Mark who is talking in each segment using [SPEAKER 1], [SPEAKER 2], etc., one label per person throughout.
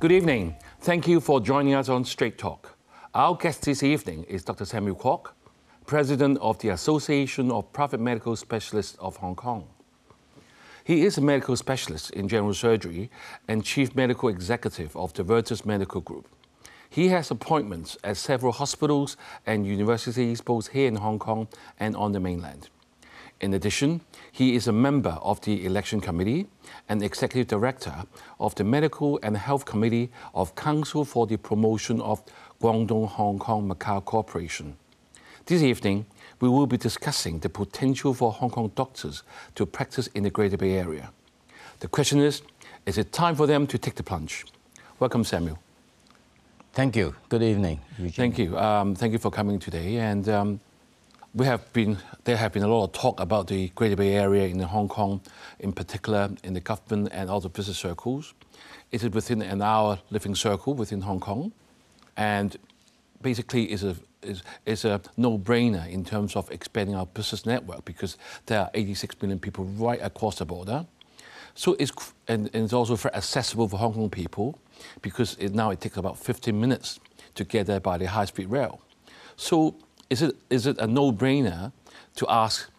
[SPEAKER 1] Good evening. Thank you for joining us on Straight Talk. Our guest this evening is Dr. Samuel Kwok, President of the Association of Private Medical Specialists of Hong Kong. He is a medical specialist in general surgery and Chief Medical Executive of the Virtus Medical Group. He has appointments at several hospitals and universities both here in Hong Kong and on the mainland. In addition, he is a member of the Election Committee and Executive Director of the Medical and Health Committee of Council for the Promotion of Guangdong Hong Kong Macau Cooperation. This evening, we will be discussing the potential for Hong Kong doctors to practice in the Greater Bay Area. The question is, is it time for them to take the plunge? Welcome, Samuel.
[SPEAKER 2] Thank you. Good evening. Eugene.
[SPEAKER 1] Thank you. Um, thank you for coming today. And um, we have been there have been a lot of talk about the Greater Bay Area in Hong Kong, in particular in the government and other business circles. It is within an hour living circle within Hong Kong, and basically is a is, is a no-brainer in terms of expanding our business network because there are 86 million people right across the border. So it's and, and it's also very accessible for Hong Kong people because it, now it takes about 15 minutes to get there by the high-speed rail. So is it, is it a no-brainer to ask,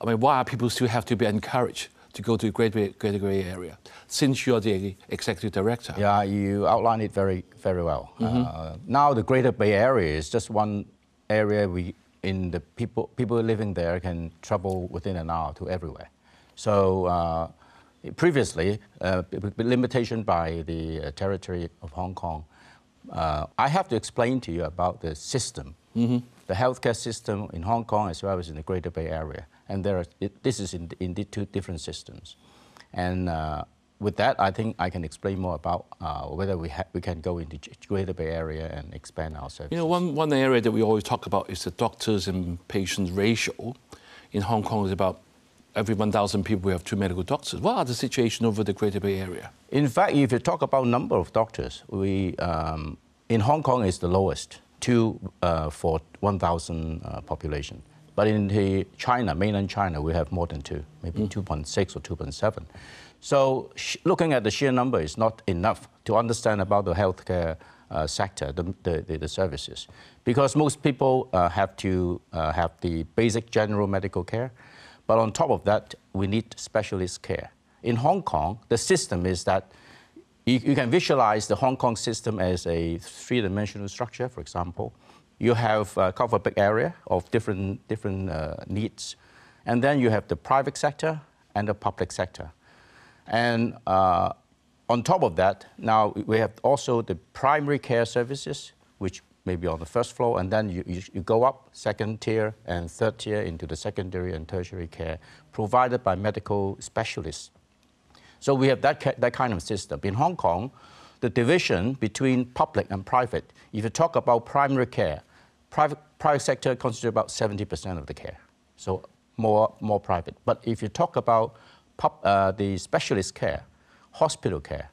[SPEAKER 1] I mean, why are people still have to be encouraged to go to the Greater Bay, Greater Bay Area since you're the executive director?
[SPEAKER 2] Yeah, you outlined it very, very well. Mm-hmm. Uh, now the Greater Bay Area is just one area we, in the people, people living there can travel within an hour to everywhere. So uh, previously, uh, limitation by the uh, territory of Hong Kong, uh, I have to explain to you about the system. Mm-hmm the healthcare system in Hong Kong as well as in the Greater Bay Area. And there are, it, this is in, in the two different systems. And uh, with that, I think I can explain more about uh, whether we, we can go into Greater Bay Area and expand our services.
[SPEAKER 1] You know, one, one area that we always talk about is the doctors and patients ratio. In Hong Kong, is about every 1,000 people we have two medical doctors. What are the situation over the Greater Bay Area?
[SPEAKER 2] In fact, if you talk about number of doctors, we um, in Hong Kong is the lowest two uh, for 1,000 uh, population. But in the China, mainland China, we have more than two, maybe mm. 2.6 or 2.7. So looking at the sheer number is not enough to understand about the healthcare uh, sector, the, the, the, services. Because most people uh, have to uh, have the basic general medical care, but on top of that, we need specialist care. In Hong Kong, the system is that you, you can visualize the Hong Kong system as a three-dimensional structure, for example. You have uh, cover a big area of different, different uh, needs. And then you have the private sector and the public sector. And uh, on top of that, now we have also the primary care services, which may be on the first floor, and then you, you, you, go up second tier and third tier into the secondary and tertiary care provided by medical specialists. So we have that, that kind of system. In Hong Kong, the division between public and private, if you talk about primary care, private, private sector constitutes about 70% of the care, so more, more private. But if you talk about pub, uh, the specialist care, hospital care,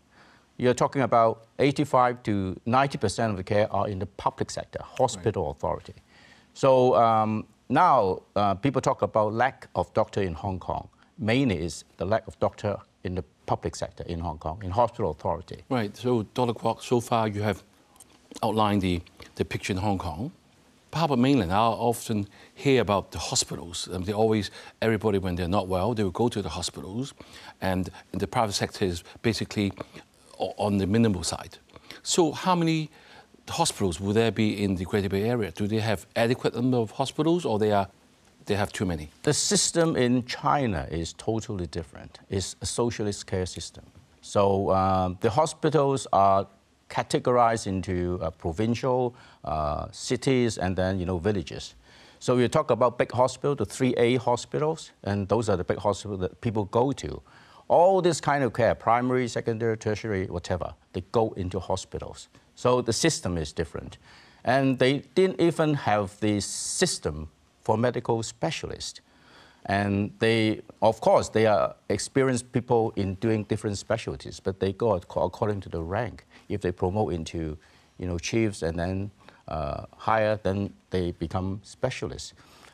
[SPEAKER 2] you're talking about 85 to 90% of the care are in the public sector, hospital right. authority. So um, now uh, people talk about lack of doctor in Hong Kong. Mainly is the lack of doctor in the public sector in Hong Kong, in hospital authority.
[SPEAKER 1] Right. So, Dr. Kwok, so far you have outlined the, the picture in Hong Kong. Perhaps mainland, I often hear about the hospitals. Um, they always, everybody, when they're not well, they will go to the hospitals, and the private sector is basically on the minimal side. So, how many hospitals will there be in the Greater Bay Area? Do they have adequate number of hospitals, or they are they have too many?
[SPEAKER 2] The system in China is totally different. It's a socialist care system. So um, the hospitals are categorized into uh, provincial, uh, cities, and then you know villages. So we talk about big hospitals, the 3A hospitals, and those are the big hospitals that people go to. All this kind of care, primary, secondary, tertiary, whatever, they go into hospitals. So the system is different. And they didn't even have the system for medical specialists. And they, of course, they are experienced people in doing different specialties, but they go according to the rank. If they promote into, you know, chiefs and then uh, higher, then they become specialists.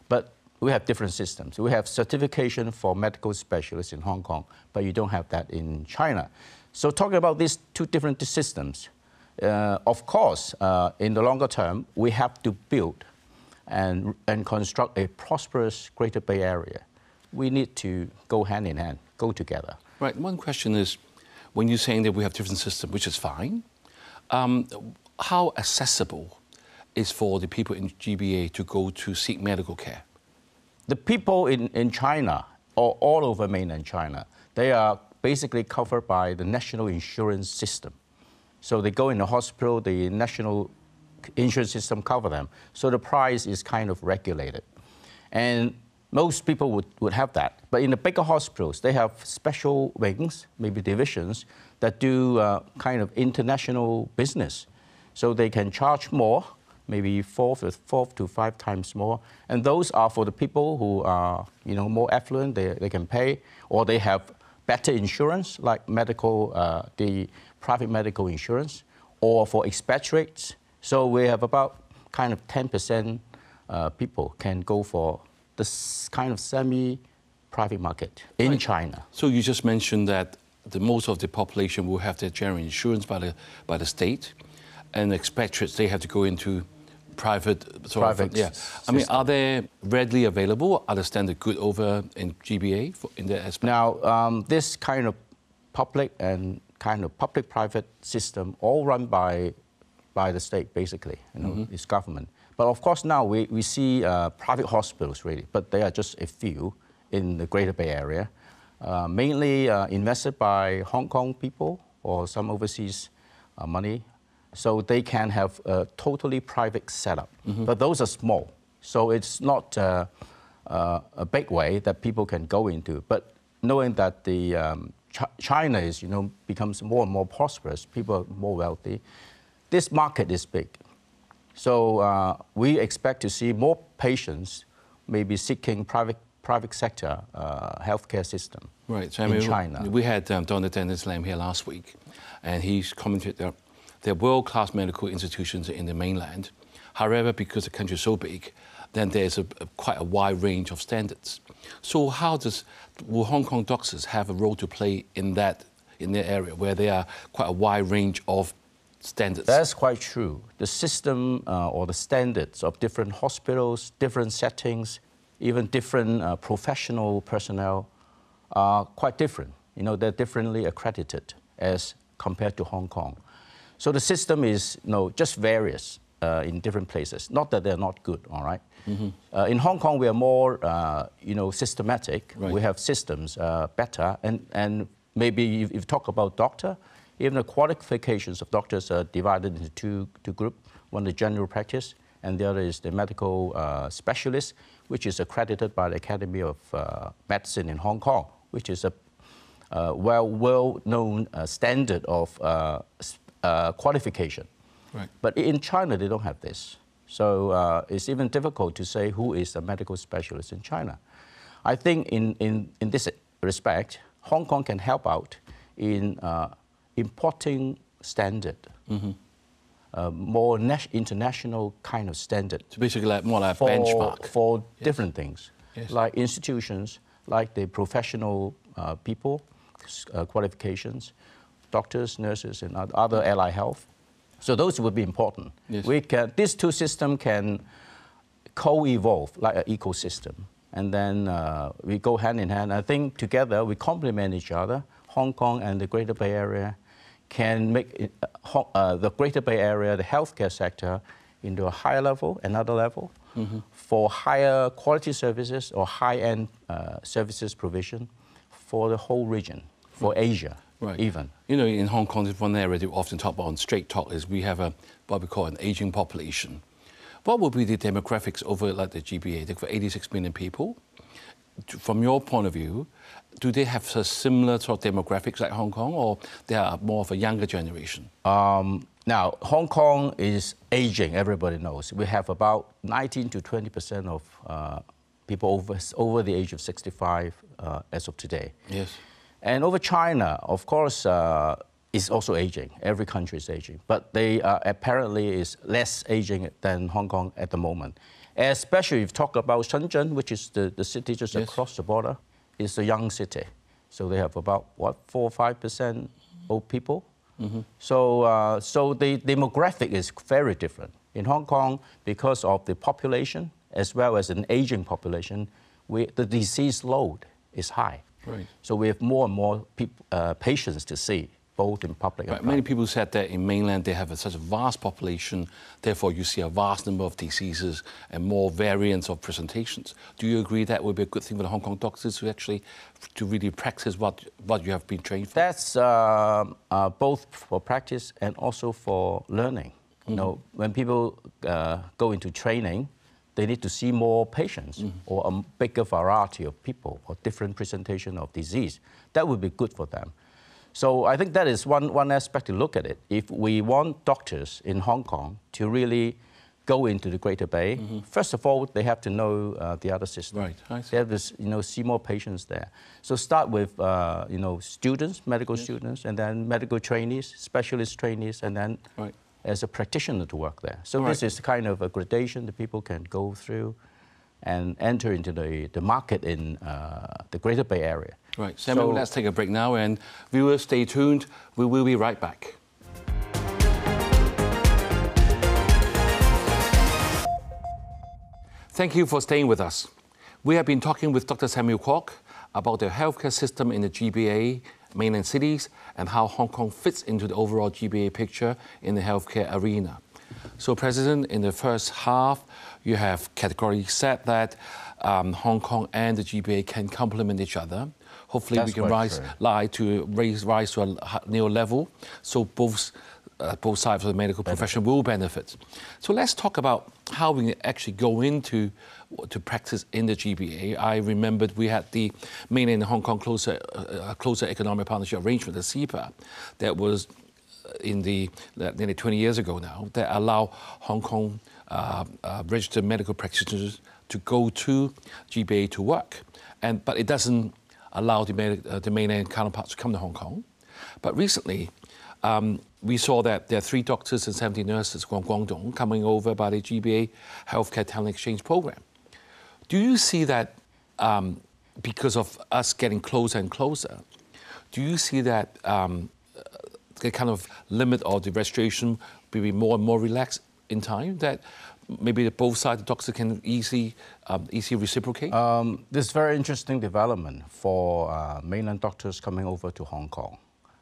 [SPEAKER 2] But we have different systems. We have certification for medical specialists in Hong Kong, but you don't have that in China. So talking about these two different systems, uh, of course, uh, in the longer term, we have to build and, and construct a prosperous Greater Bay Area. We need to go hand in hand, go together.
[SPEAKER 1] Right. One question is, when you're saying that we have different systems, which is fine, um, how accessible is for the people in GBA to go to seek medical care?
[SPEAKER 2] The people in, in China, or all over mainland China, they are basically covered by the national insurance system. So they go in the hospital, the national insurance system cover them. So the price is kind of regulated. And most people would, would have that. But in the bigger hospitals, they have special wings, maybe divisions, that do uh, kind of international business. So they can charge more, maybe four, four to five times more. And those are for the people who are you know, more affluent, they, they can pay, or they have better insurance, like medical, uh, the private medical insurance, or for expatriates. So we have about kind of 10% uh, people can go for this kind of semi-private market in right. China.
[SPEAKER 1] So you just mentioned that the most of the population will have their general insurance by the by the state, and expatriates they have to go into private.
[SPEAKER 2] private
[SPEAKER 1] of, yeah. I mean, are they readily available? Are the standard good over in GBA for, in that aspect?
[SPEAKER 2] Now, um, this kind of public and kind of public-private system all run by by the state, basically. You know, mm-hmm. it's government. But of course, now we, we see uh, private hospitals, really, but they are just a few in the Greater Bay Area, uh, mainly uh, invested by Hong Kong people or some overseas uh, money. So they can have a totally private setup. Mm-hmm. But those are small. So it's not uh, uh, a big way that people can go into. But knowing that the um, Ch- China is, you know, becomes more and more prosperous, people are more wealthy, this market is big. So uh, we expect to see more patients maybe seeking private private sector uh, healthcare system
[SPEAKER 1] right.
[SPEAKER 2] So, in I mean, China.
[SPEAKER 1] We had um, Dr. Dennis Lam here last week, and he's commented that there are world-class medical institutions in the mainland. However, because the country is so big, then there's a, a, quite a wide range of standards. So how does will Hong Kong doctors have a role to play in that in their area where there are quite a wide range of standards.
[SPEAKER 2] That's quite true. The system uh, or the standards of different hospitals, different settings, even different uh, professional personnel are quite different. You know, they're differently accredited as compared to Hong Kong. So the system is you know, just various uh, in different places. Not that they're not good, all right? mm-hmm. uh, in Hong Kong, we are more, uh, you know, systematic. Right. We have systems uh, better, and, and maybe if you talk about doctor, even the qualifications of doctors are divided into two, two groups. One is general practice, and the other is the medical uh, specialist, which is accredited by the Academy of uh, Medicine in Hong Kong, which is a uh, well well known uh, standard of uh, uh, qualification. Right. But in China, they don't have this. So it's even difficult to say who is a medical specialist in China. I think in, in, in this respect, Hong Kong can help out in importing standard, mm-hmm. uh, more international kind of standard.
[SPEAKER 1] So basically, like more like for, benchmark
[SPEAKER 2] for yes. different things, yes. like institutions, like the professional uh, people, uh, qualifications, doctors, nurses, and other allied health. So those would be important. Yes. We can, these two systems can co-evolve like an ecosystem, and then uh, we go hand in hand. I think together we complement each other. Hong Kong and the Greater Bay Area can make uh, uh, the Greater Bay Area, the healthcare sector, into a higher level, another level, mm-hmm. for higher quality services or high-end uh, services provision for the whole region, for right. Asia, right. even.
[SPEAKER 1] You know, in Hong Kong, one area we often talk about on Straight Talk is we have a what we call an aging population. What would be the demographics over like the GBA? They've got 86 million people. From your point of view, do they have a similar sort of demographics like Hong Kong, or they are more of a younger generation? Um,
[SPEAKER 2] now, Hong Kong is aging, everybody knows. We have about 19 to 20 percent of uh, people over, over the age of 65 uh, as of today.
[SPEAKER 1] Yes.
[SPEAKER 2] And over China, of course, uh, is also aging. Every country is aging. But they uh, apparently is less aging than Hong Kong at the moment. Especially if you talk about Shenzhen, which is the, the city just yes. across the border is a young city. So they have about, what, 4 or 5% old people. So, uh, so the demographic is very different. In Hong Kong, because of the population as well as an aging population, we, the disease load is high.
[SPEAKER 1] Right.
[SPEAKER 2] So we have more and more peop- uh, patients to see, both in public and
[SPEAKER 1] Right, Many people said that in mainland they have a, such a vast population, therefore you see a vast number of diseases and more variants of presentations. Do you agree that would be a good thing for the Hong Kong doctors to actually to really practice what what you have been trained for?
[SPEAKER 2] That's uh, uh, both for practice and also for learning. You know, when people uh, go into training, they need to see more patients or a bigger variety of people or different presentation of disease. That would be good for them. So I think that is one, one aspect to look at it. If we want doctors in Hong Kong to really go into the Greater Bay, first of all, they have to know uh, the other system.
[SPEAKER 1] Right, I see.
[SPEAKER 2] They have to you know, see more patients there. So start with uh, you know, students, medical students, and then medical trainees, specialist trainees, and then
[SPEAKER 1] Right.
[SPEAKER 2] as a practitioner to work there. So
[SPEAKER 1] All
[SPEAKER 2] this
[SPEAKER 1] right.
[SPEAKER 2] is kind of a gradation that people can go through and enter into the, the market in uh, the Greater Bay Area.
[SPEAKER 1] Right, Samuel,
[SPEAKER 2] So-
[SPEAKER 1] let's take a break now, and viewers, stay tuned. We will be right back. Thank you for staying with us. We have been talking with Dr. Samuel Kwok about the healthcare system in the GBA mainland cities and how Hong Kong fits into the overall GBA picture in the healthcare arena. So, President, in the first half, you have categorically said that um, Hong Kong and the GBA can complement each other. Hopefully, we can rise,
[SPEAKER 2] true.
[SPEAKER 1] lie to raise, rise to a new level, so both uh, both sides of the medical profession will benefit. So let's talk about how we can actually go into to practice in the GBA. I remembered we had the mainland Hong Kong closer uh, closer economic partnership arrangement, the CEPA, that was in the uh, nearly 20 years ago now that allow Hong Kong uh, uh, registered medical practitioners to go to GBA to work, and but it doesn't allow the, uh, mainland counterparts to come to Hong Kong. But recently, um, we saw that there are three doctors and 70 nurses from Guangdong coming over by the GBA Healthcare Talent Exchange Program. Do you see that um, because of us getting closer and closer? Do you see that um, uh, the kind of limit of the registration will be more and more relaxed in time? That maybe the both sides, the doctors can easily, um, easily reciprocate?
[SPEAKER 2] Um, this is very interesting development for uh, mainland doctors coming over to Hong Kong.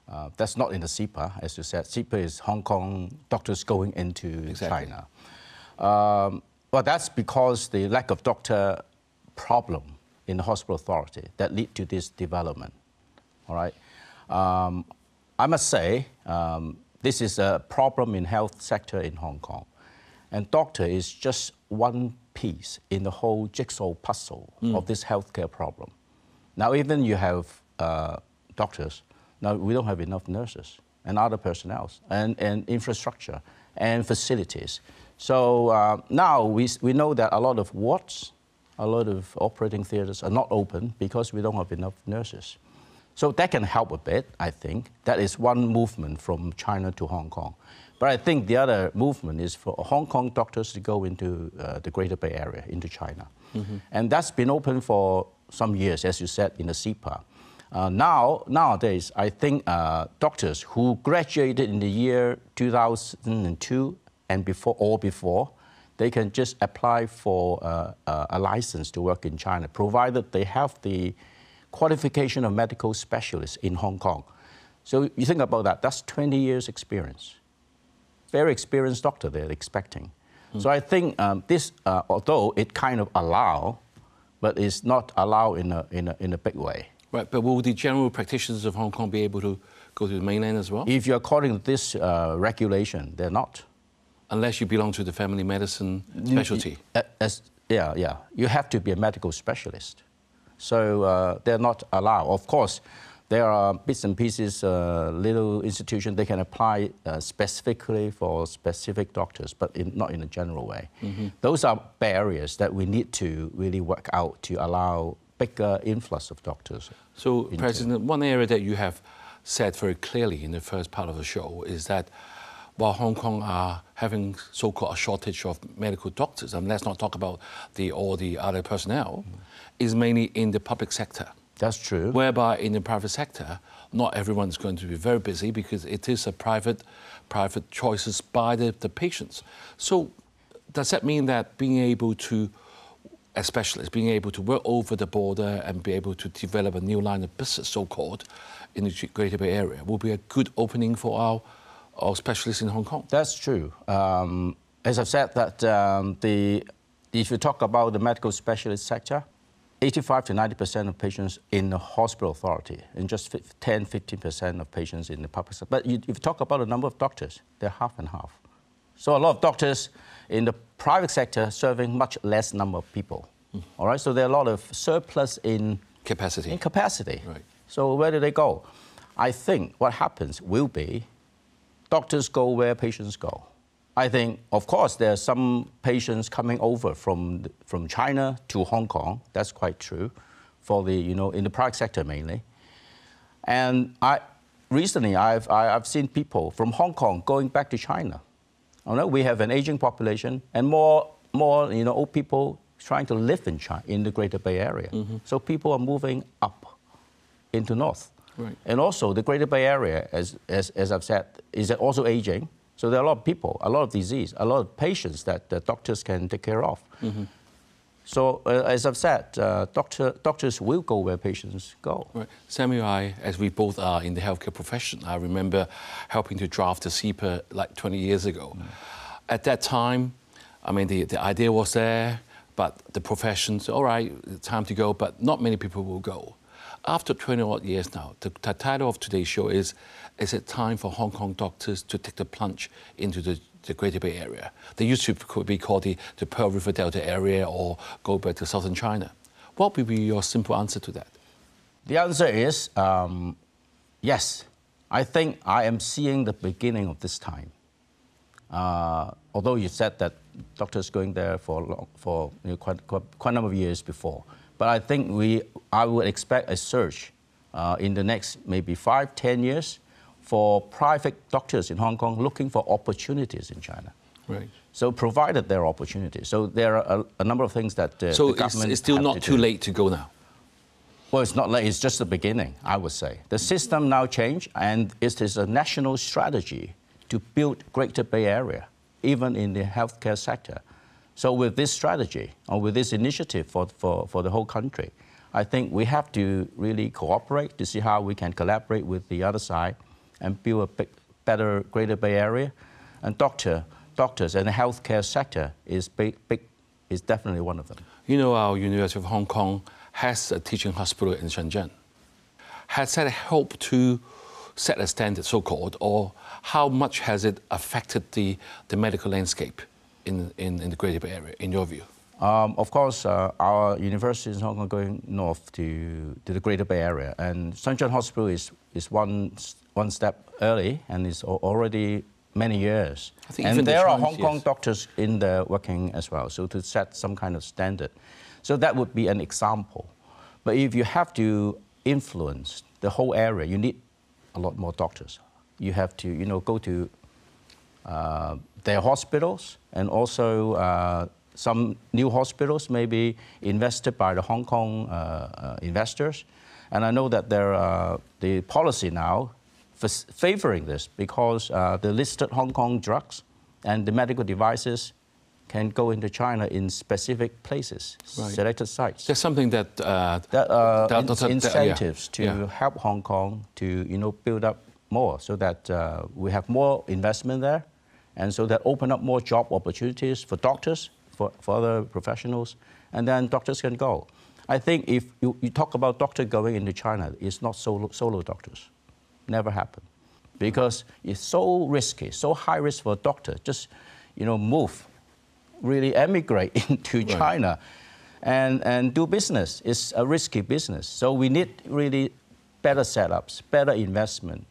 [SPEAKER 2] Uh, that's not in the CEPA, as you said. CEPA is Hong Kong doctors going into
[SPEAKER 1] Exactly.
[SPEAKER 2] China. Um, well, that's because the lack of doctor problem in the hospital authority that lead to this development. All right. Um, I must say, um, this is a problem in health sector in Hong Kong, and doctor is just one piece in the whole jigsaw puzzle of this healthcare problem. Now, even you have uh, doctors, now we don't have enough nurses and other personnel and, and infrastructure and facilities. So uh, now we, we know that a lot of wards, a lot of operating theaters are not open because we don't have enough nurses. So that can help a bit, I think. That is one movement from China to Hong Kong. But I think the other movement is for Hong Kong doctors to go into uh, the Greater Bay Area, into China. And that's been open for some years, as you said, in the CEPA. Uh, now, nowadays, I think uh, doctors who graduated in the year 2002 and before or before, they can just apply for uh, uh, a license to work in China, provided they have the qualification of medical specialist in Hong Kong. So you think about that, that's 20 years experience. Very experienced doctor they're expecting. So I think um, this, uh, although it kind of allow, but it's not allow in a, in a, in a big way.
[SPEAKER 1] right, but will the general practitioners of Hong Kong be able to go to the mainland as well?
[SPEAKER 2] If you're according to this uh, regulation, they're not.
[SPEAKER 1] Unless you belong to the family medicine specialty.
[SPEAKER 2] A- As, yeah, yeah. You have to be a medical specialist. So uh, they're not allowed. Of course, there are bits and pieces, uh, little institutions, they can apply uh, specifically for specific doctors, but in, not in a general way. Those are barriers that we need to really work out to allow bigger influx of doctors.
[SPEAKER 1] So,
[SPEAKER 2] into-
[SPEAKER 1] President, one area that you have said very clearly in the first part of the show is that while Hong Kong are having so-called a shortage of medical doctors, and let's not talk about the all the other personnel, is mainly in the public sector.
[SPEAKER 2] That's true.
[SPEAKER 1] Whereby in the private sector, not everyone's going to be very busy because it is a private, private choices by the, the patients. So does that mean that being able to, as specialists, being able to work over the border and be able to develop a new line of business, so-called, in the Greater Bay Area, will be a good opening for our, our specialists in Hong Kong?
[SPEAKER 2] That's true. Um, as I've said, that um, the if you talk about the medical specialist sector, 85 to 90 percent of patients in the hospital authority, and just 10, 15 percent of patients in the public sector. But you, if you talk about the number of doctors, they're half and half. So a lot of doctors in the private sector serving much less number of people. Mm. All right, so there are a lot of surplus in
[SPEAKER 1] capacity.
[SPEAKER 2] In capacity.
[SPEAKER 1] Right.
[SPEAKER 2] So where do they go? I think what happens will be doctors go where patients go. I think, of course, there are some patients coming over from, from China to Hong Kong. That's quite true for the, you know, in the private sector mainly. And I, recently, I've, I, have seen people from Hong Kong going back to China. You know, we have an aging population and more, more you know, old people trying to live in China, in the Greater Bay Area. Mm -hmm. So people are moving up into north.
[SPEAKER 1] Right.
[SPEAKER 2] And also the Greater Bay Area, as, as, as I've said, is also aging. So there are a lot of people, a lot of disease, a lot of patients that the doctors can take care of. Mm -hmm. So uh, as I've said, uh, doctor, doctors will go where patients go.
[SPEAKER 1] Right. Samuel, I, as we both are in the healthcare profession, I remember helping to draft the CEPA like 20 years ago. Mm. At that time, I mean, the, the idea was there, but the professions, all right, time to go, but not many people will go. After 20 odd years now, the, the, title of today's show is Is it time for Hong Kong doctors to take the plunge into the, the Greater Bay Area? They used to be called the, the Pearl River Delta area or go back to southern China. What would be your simple answer to that?
[SPEAKER 2] The answer is um, yes. I think I am seeing the beginning of this time. Uh, although you said that doctors going there for long, for you know, quite, quite, quite a number of years before. But I think we, I would expect a surge uh, in the next maybe five, ten years for private doctors in Hong Kong looking for opportunities in China.
[SPEAKER 1] Right.
[SPEAKER 2] So provided there are opportunities. So there are a, a number of things that uh,
[SPEAKER 1] so
[SPEAKER 2] the government
[SPEAKER 1] it's, it's still not to too do. late to go now.
[SPEAKER 2] Well, it's not late. It's just the beginning, I would say. The system now changed, and it is a national strategy to build Greater Bay Area, even in the healthcare sector. So with this strategy or with this initiative for, for, for the whole country, I think we have to really cooperate to see how we can collaborate with the other side and build a big, better Greater Bay Area. And doctor, doctors and the healthcare sector is, big, big, is definitely one of them.
[SPEAKER 1] You know, our University of Hong Kong has a teaching hospital in Shenzhen. Has that helped to set a standard, so-called, or how much has it affected the, the medical landscape? In, in, in the Greater Bay Area, in your view?
[SPEAKER 2] Um, of course, uh, our university is not going north to, to the Greater Bay Area, and Shenzhen Hospital is, is one, one step early and is already many years. and there are Hong Kong yes. doctors in there working as well, so to set some kind of standard. So that would be an example. But if you have to influence the whole area, you need a lot more doctors. You have to, you know, go to uh, their hospitals and also uh, some new hospitals may be invested by the Hong Kong uh, uh investors. And I know that there are the policy now favoring this because uh, the listed Hong Kong drugs and the medical devices can go into China in specific places, right. selected sites.
[SPEAKER 1] There's something that, uh,
[SPEAKER 2] that, uh, that in, incentives yeah. to yeah. help Hong Kong to you know build up more, so that uh, we have more investment there, and so that open up more job opportunities for doctors, for, for other professionals, and then doctors can go. I think if you, you talk about doctor going into China, it's not solo, solo doctors. Never happen. Because it's so risky, so high risk for a doctor. Just, you know, move, really emigrate into right. China and, and do business. It's a risky business. So we need really better setups, better investment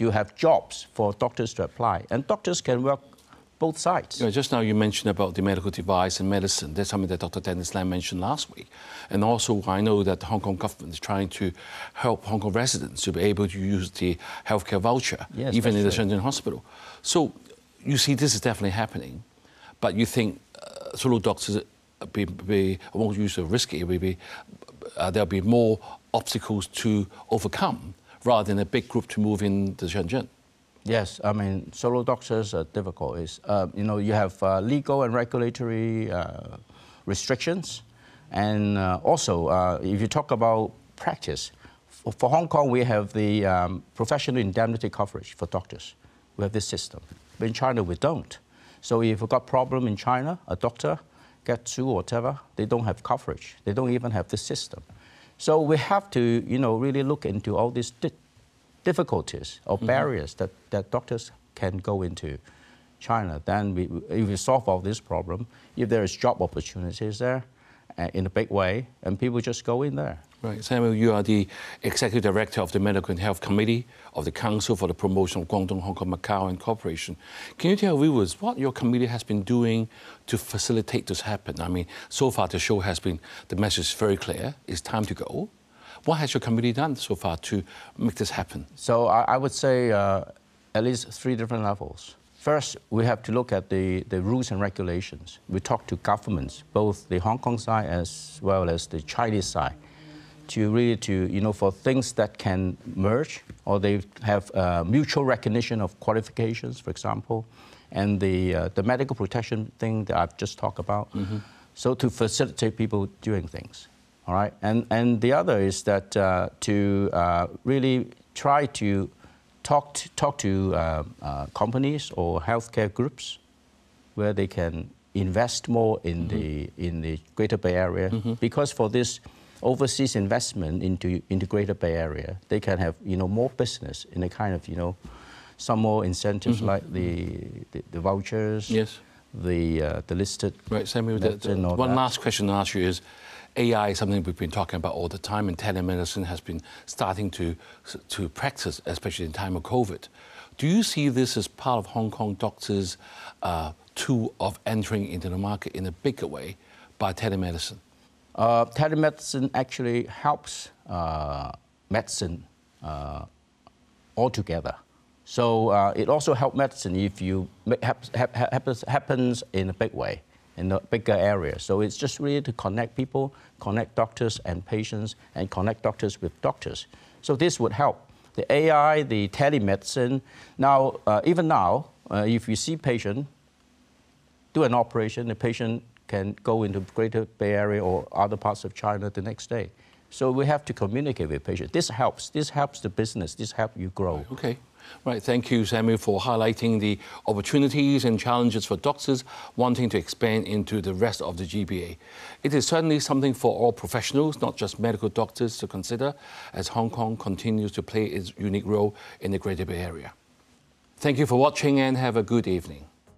[SPEAKER 2] you have jobs for doctors to apply, and doctors can work both sides.
[SPEAKER 1] You know, just now you mentioned about the medical device and medicine. That's something that Dr. Dennis Lam mentioned last week. And also, I know that the Hong Kong government is trying to help Hong Kong residents to be able to use the healthcare voucher,
[SPEAKER 2] yes,
[SPEAKER 1] even in the
[SPEAKER 2] Shenzhen
[SPEAKER 1] hospital. So you see this is definitely happening, but you think uh, solo doctors uh, be, be, I won't use the risky, maybe uh, there'll be more obstacles to overcome rather than a big group to move in to Shenzhen?
[SPEAKER 2] Yes, I mean, solo doctors are difficult. It's, uh, you know, you have uh, legal and regulatory uh, restrictions. And uh, also, uh, if you talk about practice, for, for Hong Kong, we have the um, professional indemnity coverage for doctors. We have this system. But in China, we don't. So if you've got problem in China, a doctor sued or whatever, they don't have coverage. They don't even have the system. So we have to, you know, really look into all these di difficulties or mm-hmm. barriers that, that doctors can go into China. Then we, if we solve all this problem, if there is job opportunities there uh, in a big way, and people just go in there.
[SPEAKER 1] Right. Samuel, you are the Executive Director of the Medical and Health Committee of the Council for the Promotion of Guangdong, Hong Kong, Macau and Cooperation. Can you tell viewers what your committee has been doing to facilitate this happen? I mean, so far the show has been, the message is very clear, it's time to go. What has your committee done so far to make this happen?
[SPEAKER 2] So I, I would say uh, at least three different levels. First, we have to look at the, the rules and regulations. We talk to governments, both the Hong Kong side as well as the Chinese side to really to, you know, for things that can merge or they have uh, mutual recognition of qualifications, for example, and the, uh, the medical protection thing that I've just talked about. Mm-hmm. So to facilitate people doing things, all right? And, and the other is that uh, to uh, really try to talk to, talk to uh, uh, companies or healthcare groups where they can invest more in, mm-hmm. the, in the Greater Bay Area mm-hmm. because for this overseas investment into, into Greater Bay Area, they can have you know more business in a kind of you know some more incentives mm-hmm. like the, the, the vouchers,
[SPEAKER 1] yes,
[SPEAKER 2] the uh, the listed.
[SPEAKER 1] Right, Samuel. The, the, one that. last question to ask you is. AI is something we've been talking about all the time, and telemedicine has been starting to, to practice, especially in time of COVID. Do you see this as part of Hong Kong doctors' uh, tool of entering into the market in a bigger way by telemedicine?
[SPEAKER 2] Uh, telemedicine actually helps uh, medicine uh, altogether. So uh, it also helps medicine if you happens, happens in a big way, in a bigger area. So it's just really to connect people, connect doctors and patients, and connect doctors with doctors. So this would help. The AI, the telemedicine. Now, uh, even now, uh, if you see patient do an operation, the patient can go into Greater Bay Area or other parts of China the next day. So we have to communicate with patients. This helps. This helps the business. This helps you grow.
[SPEAKER 1] Okay. Right. Thank you, Samuel, for highlighting the opportunities and challenges for doctors wanting to expand into the rest of the GBA. It is certainly something for all professionals, not just medical doctors, to consider as Hong Kong continues to play its unique role in the Greater Bay Area. Thank you for watching and have a good evening.